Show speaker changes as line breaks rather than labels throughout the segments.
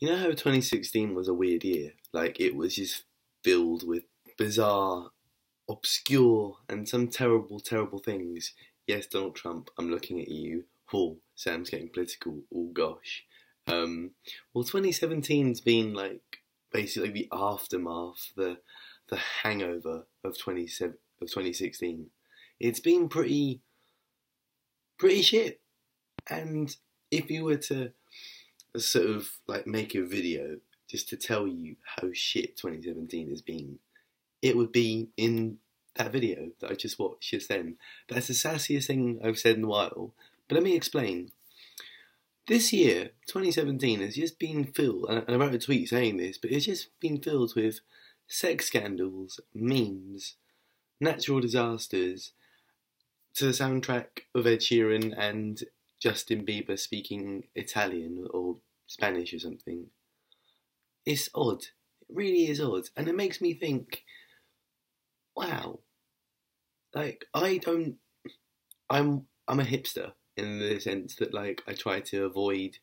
You know how 2016 was a weird year? Like, it was just filled with bizarre, obscure, and some terrible, terrible things. Yes, Donald Trump, I'm looking at you. Oh, Sam's getting political. Oh, gosh. Um, well, 2017's been like basically the aftermath, the the hangover of 27 of 2016. It's been pretty pretty shit. And if you were to sort of like make a video just to tell you how shit 2017 has been, it would be in that video that I just watched just then. That's the sassiest thing I've said in a while. But let me explain. This year, 2017, has just been filled, and I wrote a tweet saying this, but it's just been filled with sex scandals, memes, natural disasters, to the soundtrack of Ed Sheeran and Justin Bieber speaking Italian or Spanish or something. It's odd. It really is odd. And it makes me think, wow. Like, I don't. I'm I'm a hipster in the sense that, like, I try to avoid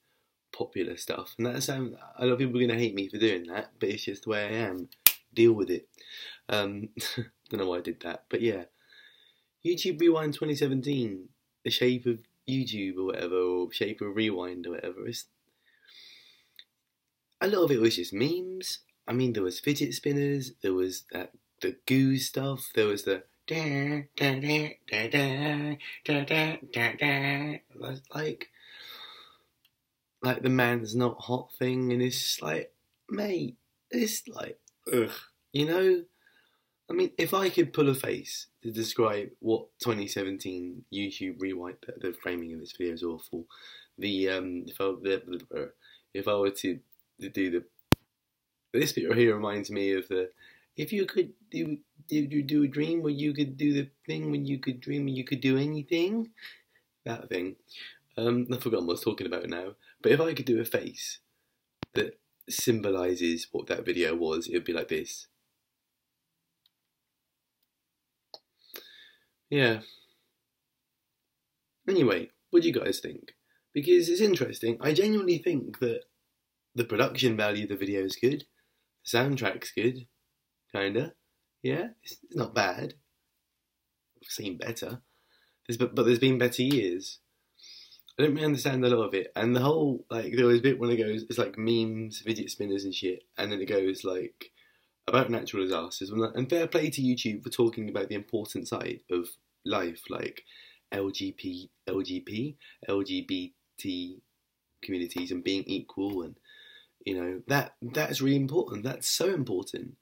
popular stuff. And that's sounds. A lot of people are to hate me for doing that, but it's just the way I am. Deal with it. Um, don't know why I did that. But yeah. YouTube Rewind 2017, the shape of YouTube or whatever, or shape of Rewind or whatever. It's, a lot of it was just memes. I mean, there was fidget spinners, there was that the goo stuff, there was the da da da like like the man's not hot thing, and it's just like, mate, it's like, ugh, you know. I mean, if I could pull a face to describe what 2017 YouTube Rewind, the, the framing of this video is awful. The um, if I, the, if I were to do the this right here reminds me of the if you could do do do a dream where you could do the thing when you could dream when you could do anything, that thing. Um, I forgot what I was talking about now. But if I could do a face that symbolizes what that video was, it would be like this. Yeah. Anyway, what do you guys think? Because it's interesting. I genuinely think that the production value of the video is good. The soundtrack's good. Kinda. Yeah, it's not bad. I've seen better. There's, but, but there's been better years. I don't really understand a lot of it. And the whole, like, there was a bit when it goes, it's like memes, fidget spinners and shit. And then it goes, like, about natural disasters. And fair play to YouTube for talking about the important side of life, like LGP, LGP, LGBT communities and being equal, and you know that that's really important. That's so important.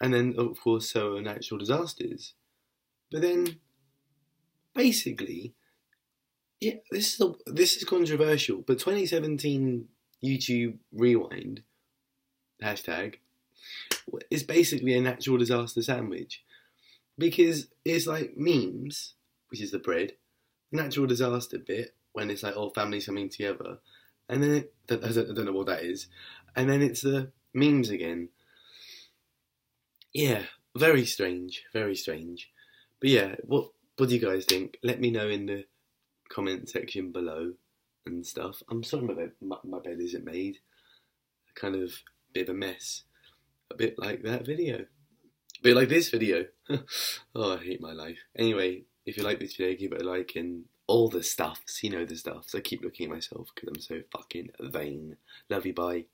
And then, of course, so are natural disasters. But then, basically, yeah, this is a, this is controversial. But 2017 YouTube Rewind hashtag is basically a natural disaster sandwich because it's like memes, which is the bread, natural disaster bit when it's like oh, all families coming together, and then it, I, don't, know what that is, and then it's the memes again. Yeah, very strange, very strange. But yeah, what what do you guys think? Let me know in the comment section below and stuff. I'm sorry my bed, my, my bed isn't made. Kind of bit of a mess. A bit like that video. A bit like this video. oh, I hate my life. Anyway, if you like this video, give it a like and all the stuffs. You know the stuffs. I keep looking at myself because I'm so fucking vain. Love you, bye.